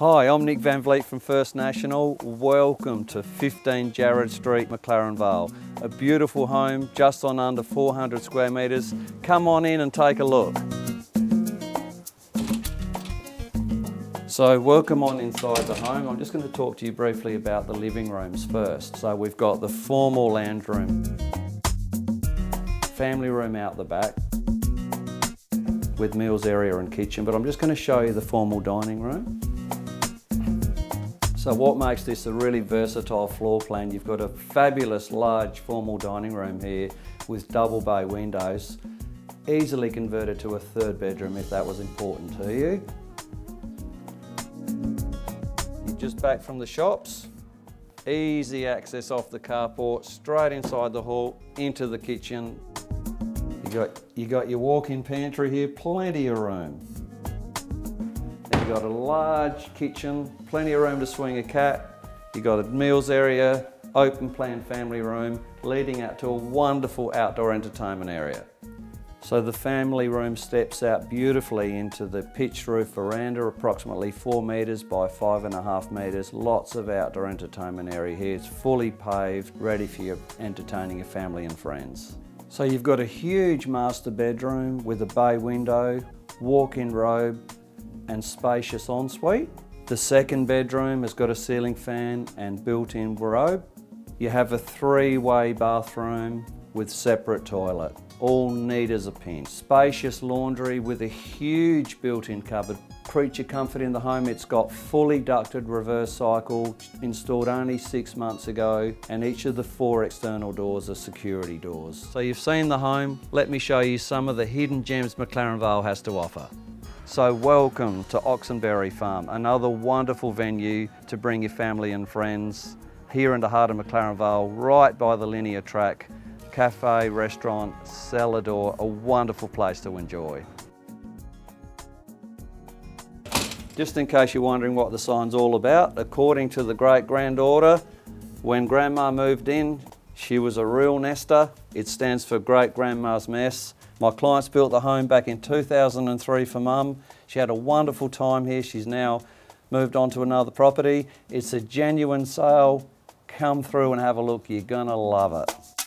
Hi, I'm Nick Van Vliet from First National. Welcome to 15 Jarrad Street, McLaren Vale. A beautiful home just on under 400 square metres. Come on in and take a look. So welcome on inside the home. I'm just going to talk to you briefly about the living rooms first. So we've got the formal lounge room, family room out the back with meals area and kitchen, but I'm just going to show you the formal dining room. So what makes this a really versatile floor plan, you've got a fabulous large formal dining room here with double bay windows, easily converted to a third bedroom if that was important to you. You're just back from the shops, easy access off the carport, straight inside the hall, into the kitchen. You got, you got your walk-in pantry here, plenty of room got a large kitchen, plenty of room to swing a cat. You got a meals area, open plan family room, leading out to a wonderful outdoor entertainment area. So the family room steps out beautifully into the pitched roof veranda, approximately four metres by five and a half metres. Lots of outdoor entertainment area here. It's fully paved, ready for your entertaining your family and friends. So you've got a huge master bedroom with a bay window, walk-in robe, and spacious ensuite. The second bedroom has got a ceiling fan and built-in robe. You have a three-way bathroom with separate toilet, all neat as a pin. Spacious laundry with a huge built-in cupboard. Creature comfort in the home, it's got fully ducted reverse cycle, installed only six months ago, and each of the four external doors are security doors. So you've seen the home, let me show you some of the hidden gems McLaren Vale has to offer. So welcome to Oxenberry Farm, another wonderful venue to bring your family and friends here in the heart of McLaren Vale, right by the linear track. Cafe, restaurant, cellar door, a wonderful place to enjoy. Just in case you're wondering what the sign's all about, according to the great granddaughter, when grandma moved in, she was a real nester. It stands for great grandma's mess. My clients built the home back in 2003 for mum. She had a wonderful time here. She's now moved on to another property. It's a genuine sale. Come through and have a look. You're gonna love it.